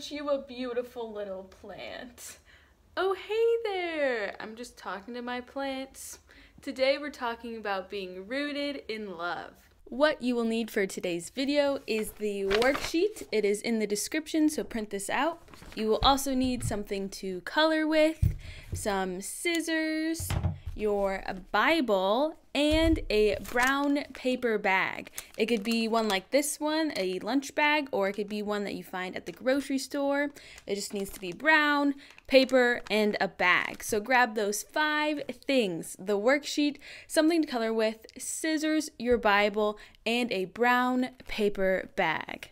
Aren't you a beautiful little plant? Oh, hey there! I'm just talking to my plants. Today we're talking about being rooted in love. What you will need for today's video is the worksheet. It is in the description, so print this out. You will also need something to color with, some scissors, your Bible, and a brown paper bag. It could be one like this one, a lunch bag, or it could be one that you find at the grocery store. It just needs to be brown, paper, and a bag. So grab those five things the worksheet, something to color with, scissors, your Bible, and a brown paper bag.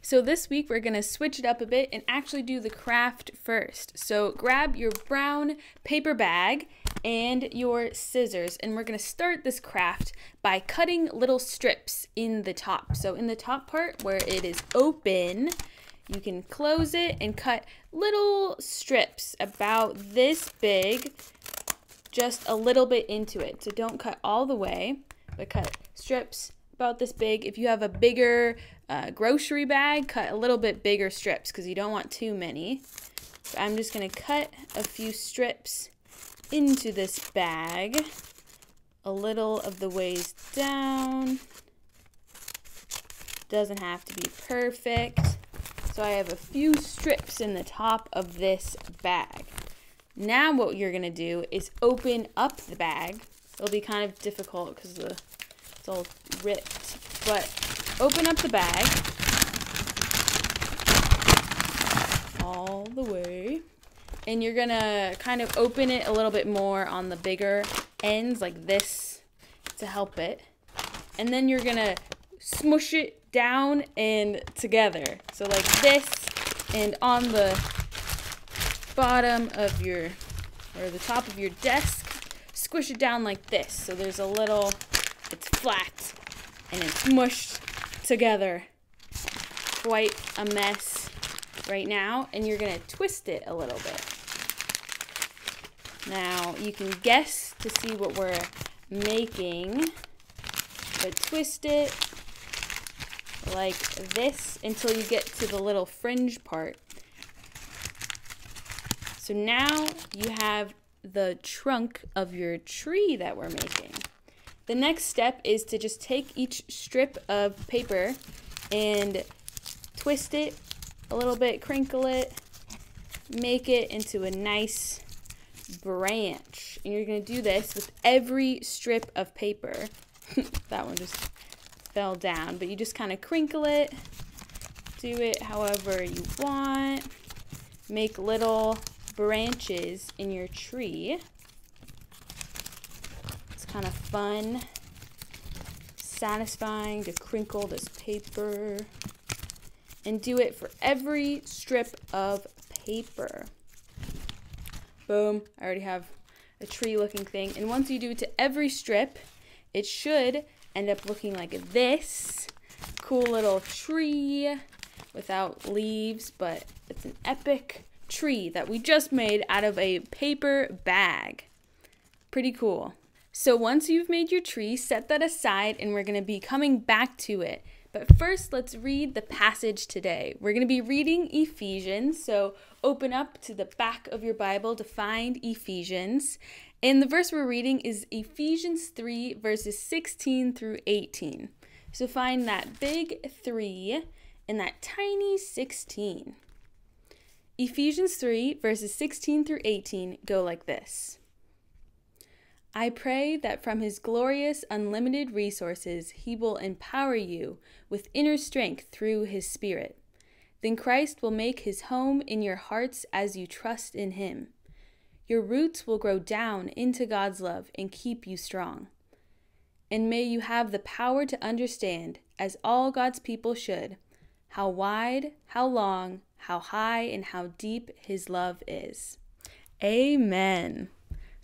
So this week we're to switch it up a bit and actually do the craft first. So grab your brown paper bag and your scissors and we're to start this craft by cutting little strips in the top. So in the top part where it is open, you can close it and cut little strips about this big just a little bit into it. So don't cut all the way, but cut strips about this big. If you have a bigger uh, grocery bag, cut a little bit bigger strips because you don't want too many. So I'm just to cut a few strips into this bag a little of the ways down. Doesn't have to be perfect. So I have a few strips in the top of this bag. Now what you're to do is open up the bag. It'll be kind of difficult because it's all ripped. But open up the bag all the way and you're gonna kind of open it a little bit more on the bigger ends like this to help it. And then you're gonna smush it down and together. So like this and on the bottom of your or the top of your desk squish it down like this. So there's a little it's flat and it's mushed together. Quite a mess right now and you're gonna twist it a little bit now you can guess to see what we're making, but twist it like this until you get to the little fringe part. So now you have the trunk of your tree that we're making. The next step is to just take each strip of paper and twist it a little bit, crinkle it, make it into a nice branch. And you're going to do this with every strip of paper. that one just fell down. But you just kind of crinkle it. Do it however you want. Make little branches in your tree. It's kind of fun. Satisfying to crinkle this paper. And do it for every strip of paper. Boom, I already have a tree looking thing. And once you do it to every strip, it should end up looking like this. Cool little tree without leaves, but it's an epic tree that we just made out of a paper bag. Pretty cool. So once you've made your tree, set that aside and we're going to be coming back to it. But first, let's read the passage today. We're going to be reading Ephesians. So open up to the back of your Bible to find Ephesians. And the verse we're reading is Ephesians 3, verses 16 through 18. So find that big 3 and that tiny 16. Ephesians 3, verses 16 through 18 go like this. I pray that from his glorious, unlimited resources, he will empower you with inner strength through his Spirit. Then Christ will make his home in your hearts as you trust in him. Your roots will grow down into God's love and keep you strong. And may you have the power to understand, as all God's people should, how wide, how long, how high, and how deep his love is. Amen.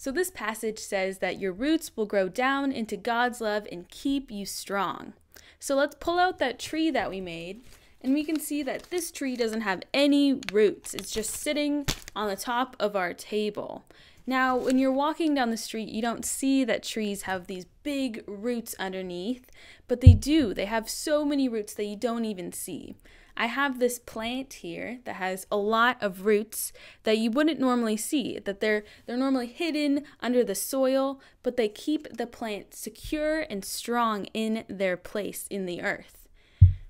So, this passage says that your roots will grow down into God's love and keep you strong. So, let's pull out that tree that we made, and we can see that this tree doesn't have any roots. It's just sitting on the top of our table. Now, when you're walking down the street, you don't see that trees have these big roots underneath, but they do. They have so many roots that you don't even see. I have this plant here that has a lot of roots that you wouldn't normally see, that they're they're normally hidden under the soil, but they keep the plant secure and strong in their place in the earth.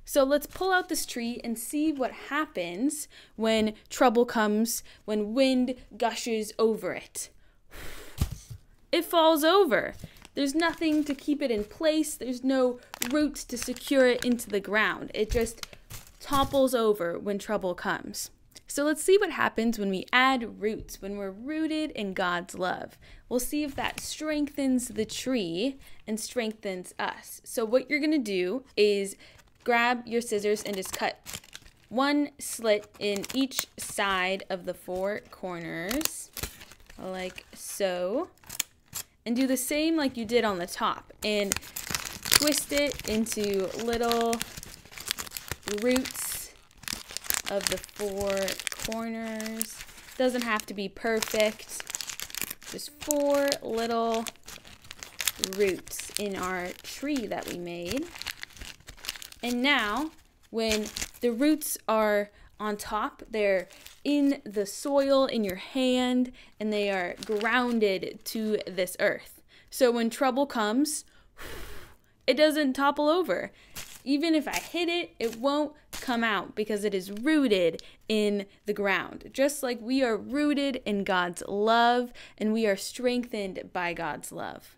So let's pull out this tree and see what happens when trouble comes, when wind gushes over it. It falls over. There's nothing to keep it in place. There's no roots to secure it into the ground. It just topples over when trouble comes. So let's see what happens when we add roots, when we're rooted in God's love. We'll see if that strengthens the tree and strengthens us. So, what you're to do is grab your scissors and just cut one slit in each side of the four corners, like so. And do the same like you did on the top and twist it into little roots of the four corners. Doesn't have to be perfect. Just four little roots in our tree that we made. And now, when the roots are on top, they're in the soil in your hand and they are grounded to this earth. So when trouble comes, it doesn't topple over. Even if I hit it, it won't come out because it is rooted in the ground. Just like we are rooted in God's love and we are strengthened by God's love.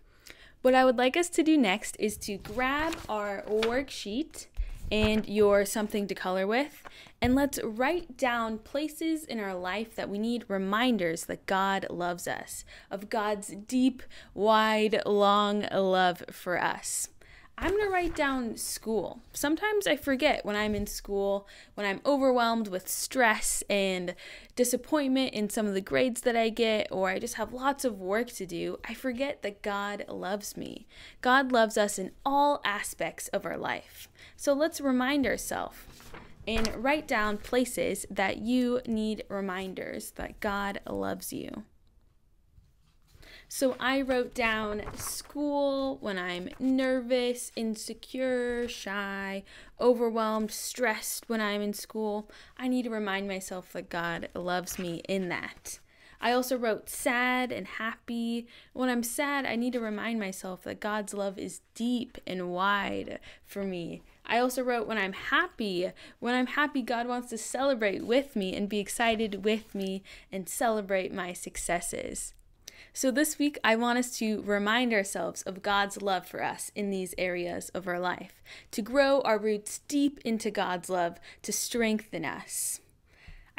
What I would like us to do next is to grab our worksheet and your something to color with, and let's write down places in our life that we need reminders that God loves us, of God's deep, wide, long love for us. I'm going to write down school. Sometimes I forget when I'm in school, when I'm overwhelmed with stress and disappointment in some of the grades that I get, or I just have lots of work to do, I forget that God loves me. God loves us in all aspects of our life. So let's remind ourselves and write down places that you need reminders that God loves you. So I wrote down school when I'm nervous, insecure, shy, overwhelmed, stressed when I'm in school. I need to remind myself that God loves me in that. I also wrote sad and happy. When I'm sad, I need to remind myself that God's love is deep and wide for me. I also wrote when I'm happy. When I'm happy, God wants to celebrate with me and be excited with me and celebrate my successes. So, this week, I want us to remind ourselves of God's love for us in these areas of our life, to grow our roots deep into God's love, to strengthen us.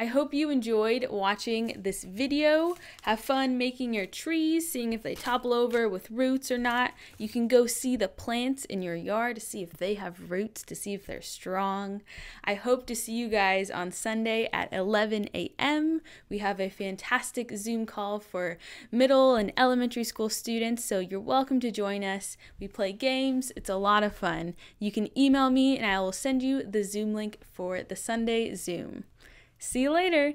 I hope you enjoyed watching this video. Have fun making your trees, seeing if they topple over with roots or not. You can go see the plants in your yard to see if they have roots, to see if they're strong. I hope to see you guys on Sunday at 11 a.m. We have a fantastic Zoom call for middle and elementary school students, so you're welcome to join us. We play games, it's a lot of fun. You can email me and I will send you the Zoom link for the Sunday Zoom. See you later.